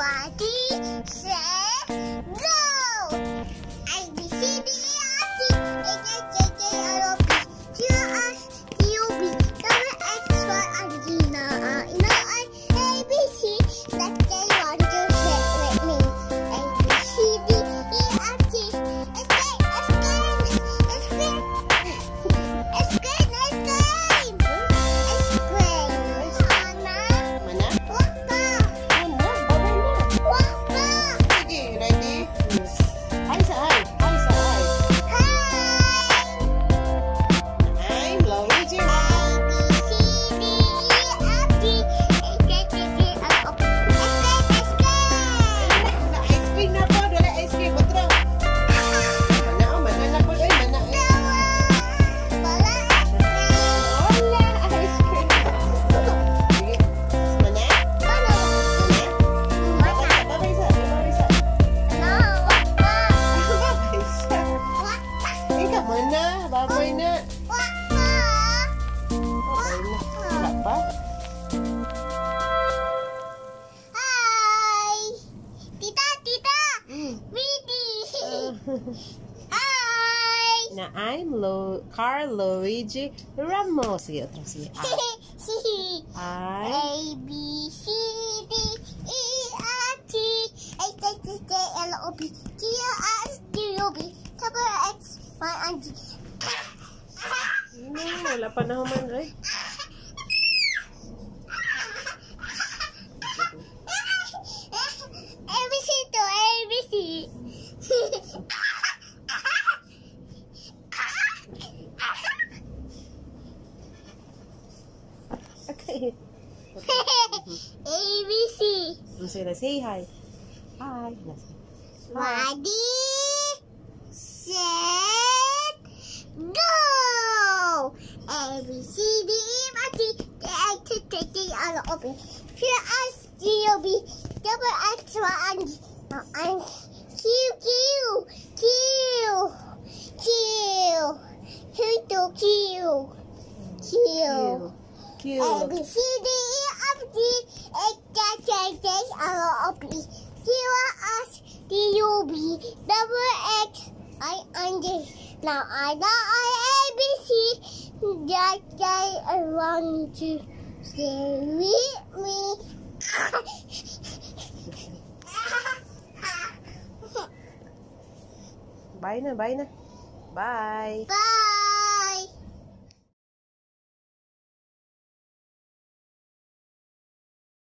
我的谁？Babay na. Wapa. Babay na. Wala pa? Hi. Tita, tita. Uh, Hi. na I'm Lo Carl Luigi Ramos. Sige, otro. Sige. I. I. A B C D E F G H I J K L O P Q R S T U V W X Y and Z. No, wala pa na human. ABC to ABC. Okay. ABC. Say hi. Hi. Ready, set, A B C D E F G H I J K L M N O P Q R S T U V W X Y and Z. Now I'm Q Q Q Q Q to Q Q. Q. A B C D E F G H I J K L M N Q R S T U V W X I and Z. Now I know I A B C. Just I want to stay with me. Bye na, bye na. Bye. Bye.